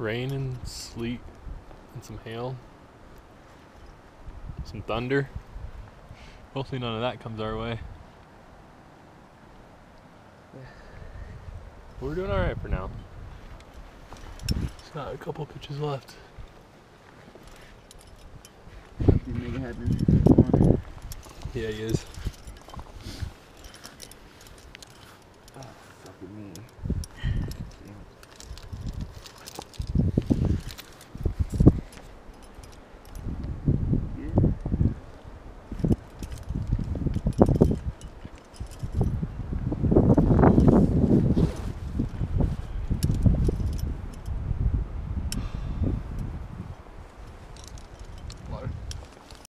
rain and sleet and some hail, some thunder. Hopefully, none of that comes our way. Yeah. We're doing all right for now. Just got a couple pitches left. Yeah, he is.